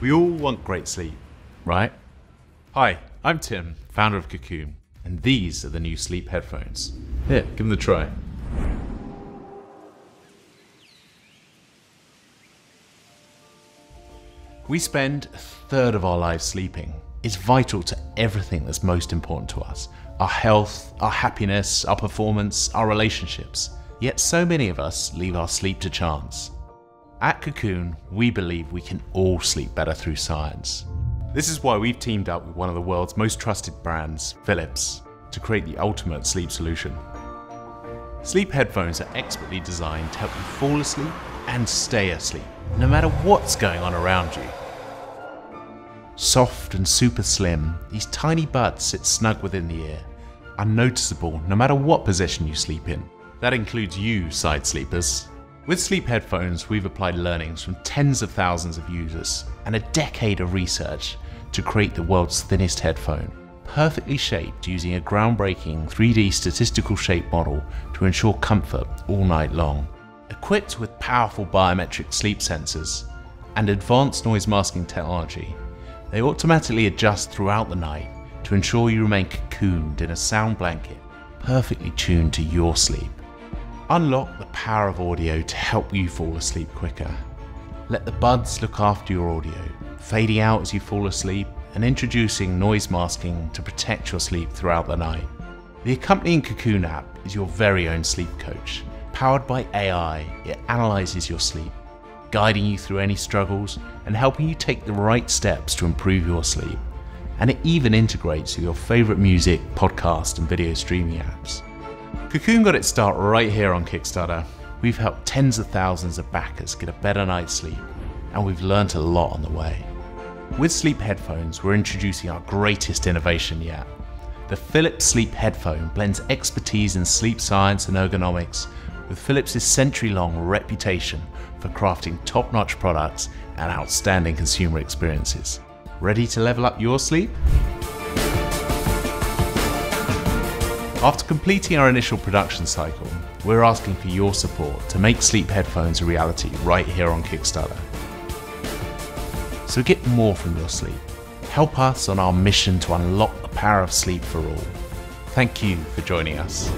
We all want great sleep, right? Hi, I'm Tim, founder of Kokoon, and these are the new sleep headphones. Here, give them a try. We spend a third of our lives sleeping. It's vital to everything that's most important to us our health, our happiness, our performance, our relationships. Yet so many of us leave our sleep to chance. At Kokoon, we believe we can all sleep better through science. This is why we've teamed up with one of the world's most trusted brands, Philips, to create the ultimate sleep solution. Sleep headphones are expertly designed to help you fall asleep and stay asleep, no matter what's going on around you. Soft and super slim, these tiny buds sit snug within the ear, unnoticeable no matter what position you sleep in. That includes you, side sleepers. With sleep headphones, we've applied learnings from tens of thousands of users and a decade of research to create the world's thinnest headphone, perfectly shaped using a groundbreaking 3D statistical shape model to ensure comfort all night long. Equipped with powerful biometric sleep sensors and advanced noise masking technology, they automatically adjust throughout the night to ensure you remain cocooned in a sound blanket, perfectly tuned to your sleep. Unlock the power of audio to help you fall asleep quicker. Let the buds look after your audio, fading out as you fall asleep and introducing noise masking to protect your sleep throughout the night. The accompanying Kokoon app is your very own sleep coach. Powered by AI, it analyzes your sleep, guiding you through any struggles and helping you take the right steps to improve your sleep. And it even integrates with your favorite music, podcast, and video streaming apps. Kokoon got its start right here on Kickstarter. We've helped tens of thousands of backers get a better night's sleep, and we've learnt a lot on the way. With sleep headphones, we're introducing our greatest innovation yet. The Philips Sleep Headphone blends expertise in sleep science and ergonomics with Philips' century long reputation for crafting top notch products and outstanding consumer experiences. Ready to level up your sleep? After completing our initial production cycle, we're asking for your support to make sleep headphones a reality right here on Kickstarter. So get more from your sleep. Help us on our mission to unlock the power of sleep for all. Thank you for joining us.